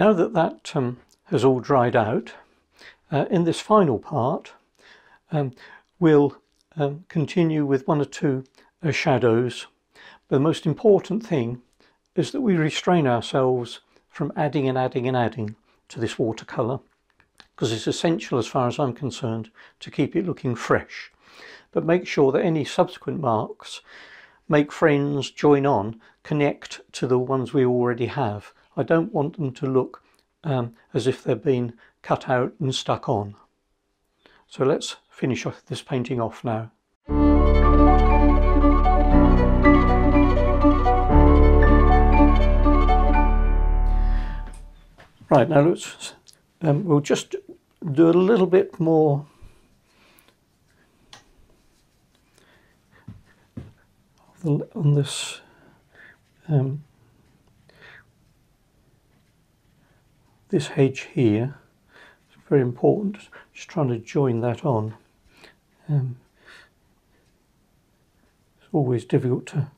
Now that that um, has all dried out, uh, in this final part, um, we'll um, continue with one or two uh, shadows. But the most important thing is that we restrain ourselves from adding and adding and adding to this watercolour because it's essential as far as I'm concerned to keep it looking fresh. But make sure that any subsequent marks make friends, join on, connect to the ones we already have. I don't want them to look um, as if they've been cut out and stuck on. So let's finish off this painting off now. Right, now let's, um, we'll just do a little bit more on this um, this hedge here very important. Just trying to join that on. Um, it's always difficult to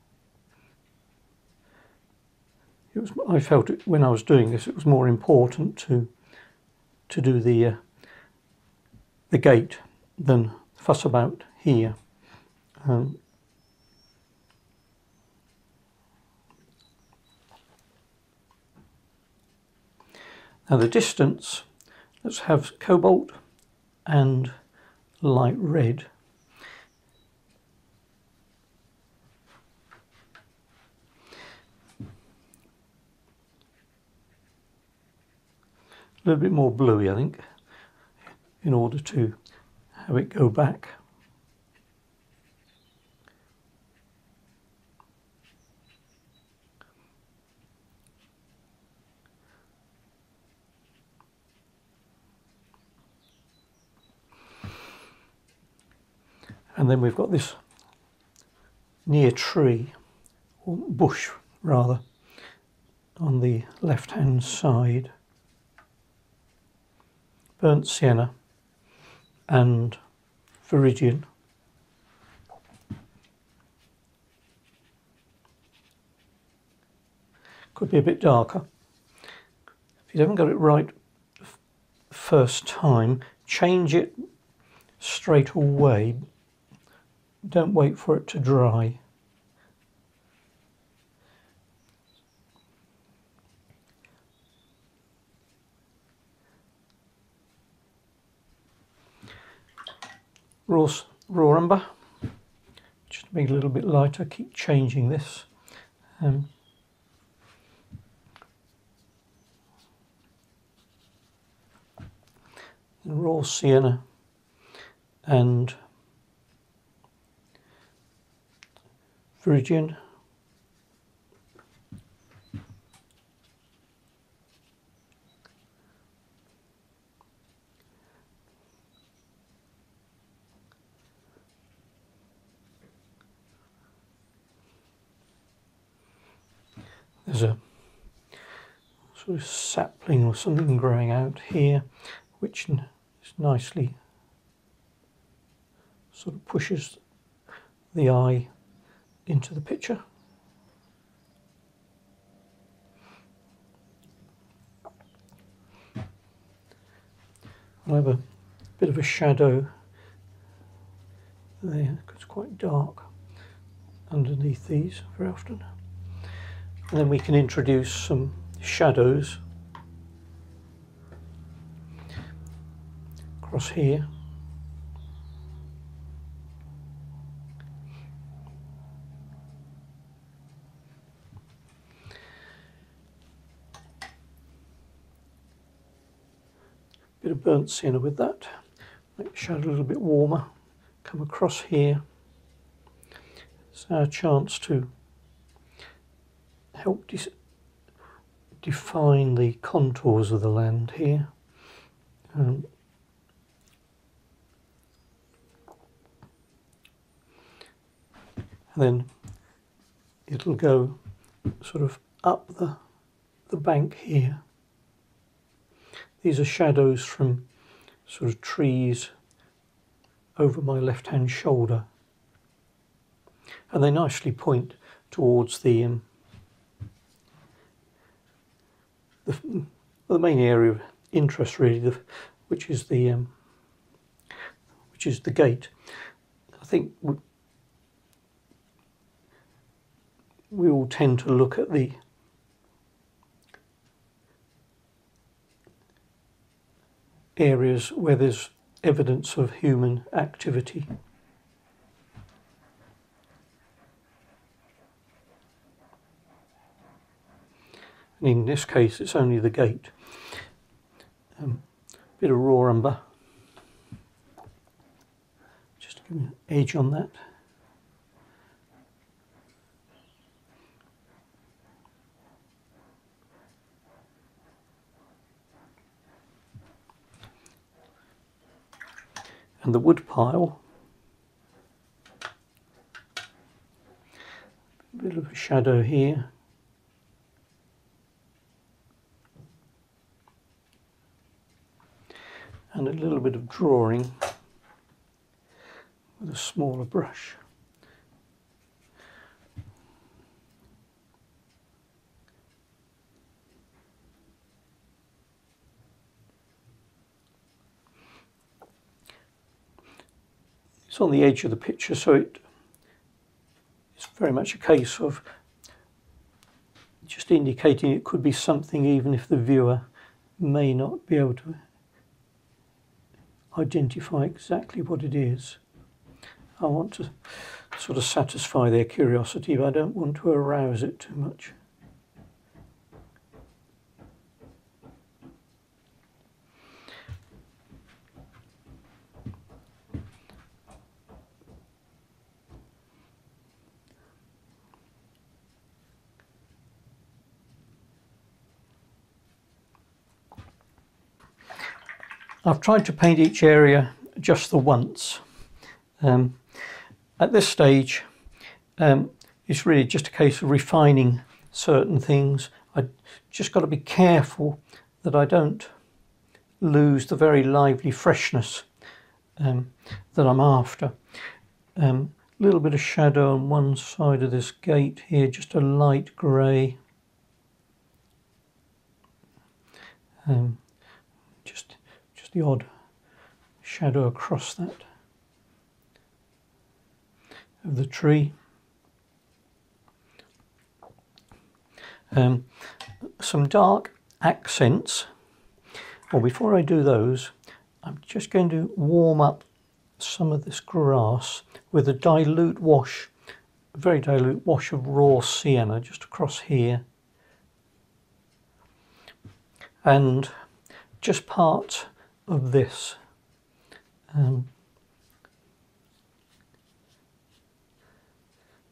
it was I felt it when I was doing this it was more important to to do the uh, the gate than fuss about here. Um, Now the distance, let's have cobalt and light red. A little bit more bluey, I think, in order to have it go back. And then we've got this near tree or bush rather on the left hand side. Burnt sienna and viridian. Could be a bit darker. If you haven't got it right first time change it straight away don't wait for it to dry. Raw, raw umber, just make it a little bit lighter, keep changing this. Um, raw sienna and Viridian. There's a sort of sapling or something growing out here, which is nicely sort of pushes the eye into the picture. I'll have a bit of a shadow there, because it's quite dark underneath these very often. And then we can introduce some shadows across here. Burnt sienna with that. Make the shadow a little bit warmer. Come across here. It's our chance to help define the contours of the land here. Um, and then it'll go sort of up the, the bank here. These are shadows from sort of trees over my left hand shoulder and they nicely point towards the, um, the, the main area of interest really, the, which is the um, which is the gate. I think we, we all tend to look at the areas where there's evidence of human activity. And in this case, it's only the gate. Um, bit of raw umber. Just to give an edge on that. And the wood pile. A bit of a shadow here. And a little bit of drawing with a smaller brush. It's on the edge of the picture, so it, it's very much a case of just indicating it could be something even if the viewer may not be able to identify exactly what it is. I want to sort of satisfy their curiosity, but I don't want to arouse it too much. I've tried to paint each area just the once. Um, at this stage, um, it's really just a case of refining certain things. I just got to be careful that I don't lose the very lively freshness um, that I'm after. A um, little bit of shadow on one side of this gate here, just a light grey. Um, the odd shadow across that of the tree. Um, some dark accents. Well, before I do those, I'm just going to warm up some of this grass with a dilute wash, a very dilute wash of raw sienna just across here. And just part of this. Um,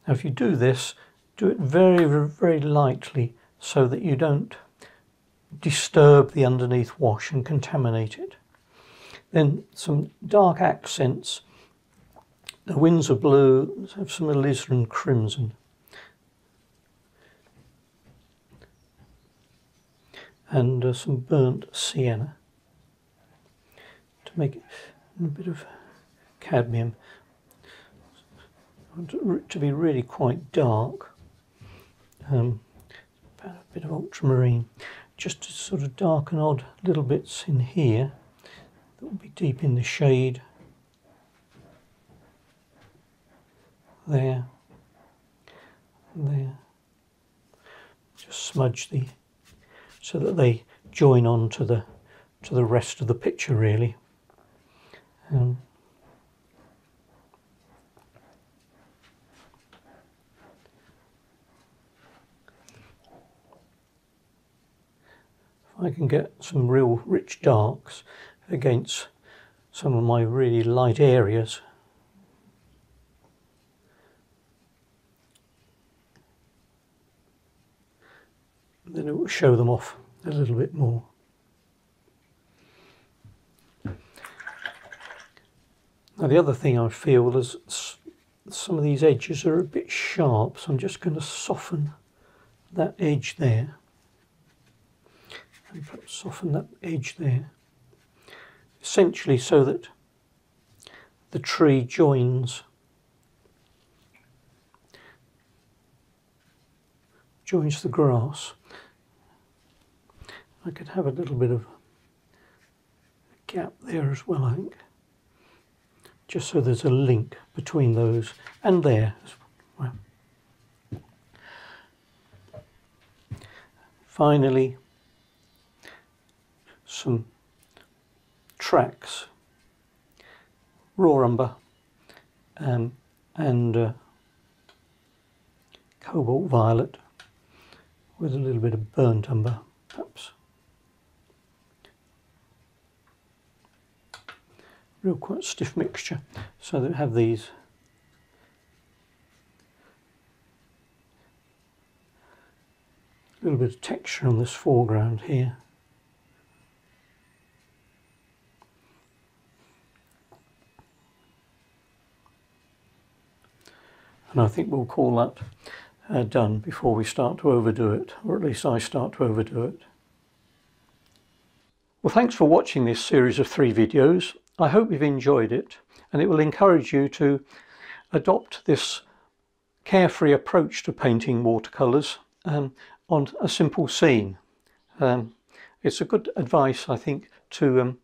now if you do this, do it very, very lightly so that you don't disturb the underneath wash and contaminate it. Then some dark accents. The Winsor blue, have some alizarin crimson. And uh, some burnt sienna to make it a bit of cadmium. to be really quite dark. Um, a bit of ultramarine, just to sort of darken odd little bits in here that will be deep in the shade. There, there. Just smudge the so that they join on to the to the rest of the picture really. If I can get some real rich darks against some of my really light areas then it will show them off a little bit more. Now the other thing I feel is some of these edges are a bit sharp, so I'm just going to soften that edge there. And soften that edge there. Essentially so that the tree joins joins the grass I could have a little bit of a gap there as well I think just so there's a link between those and there well. Finally some tracks raw umber um, and uh, cobalt violet with a little bit of burnt umber perhaps. Real quite stiff mixture so that we have these a little bit of texture on this foreground here. and I think we'll call that uh, done before we start to overdo it, or at least I start to overdo it. Well, thanks for watching this series of three videos. I hope you've enjoyed it, and it will encourage you to adopt this carefree approach to painting watercolours um, on a simple scene. Um, it's a good advice, I think, to um,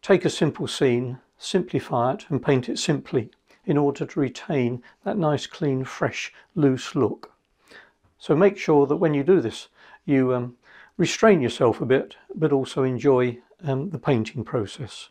take a simple scene, simplify it and paint it simply in order to retain that nice, clean, fresh, loose look. So make sure that when you do this, you um, restrain yourself a bit, but also enjoy um, the painting process.